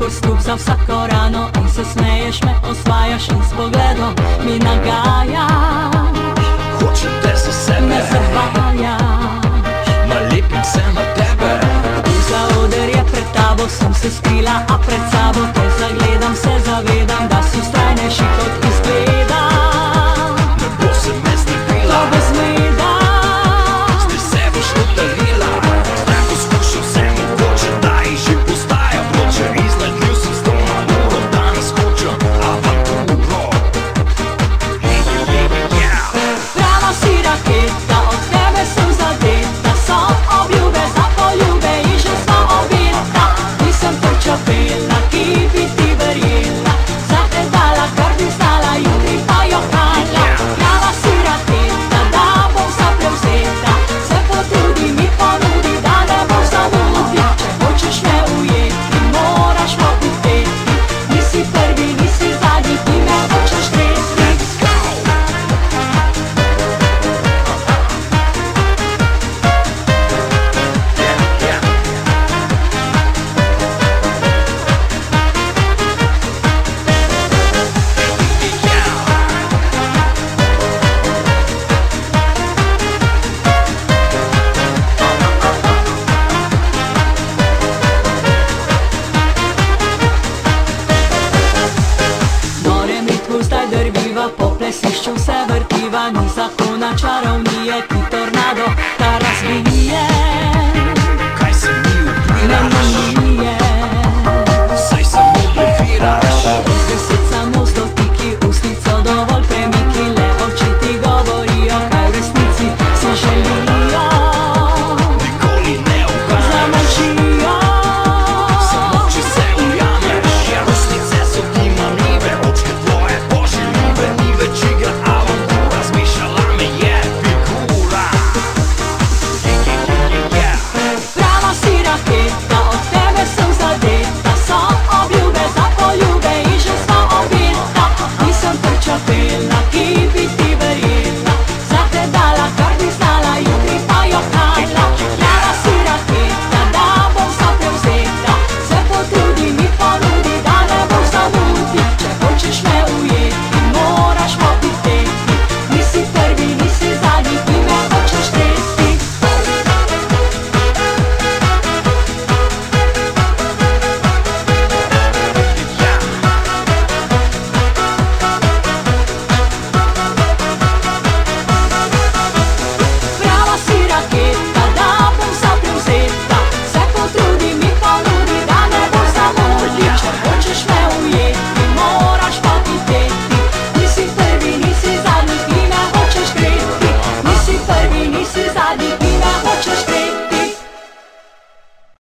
kakor skup za vsako rano In se smeješ, me osvajaš in s pogledom mi nagajaš. Hočem te za sebe? Me zavajaš Nalepim se na tebe. Za oder je pred tabo, sem se skrila, a pred sabo te zagledam, se zavedam, da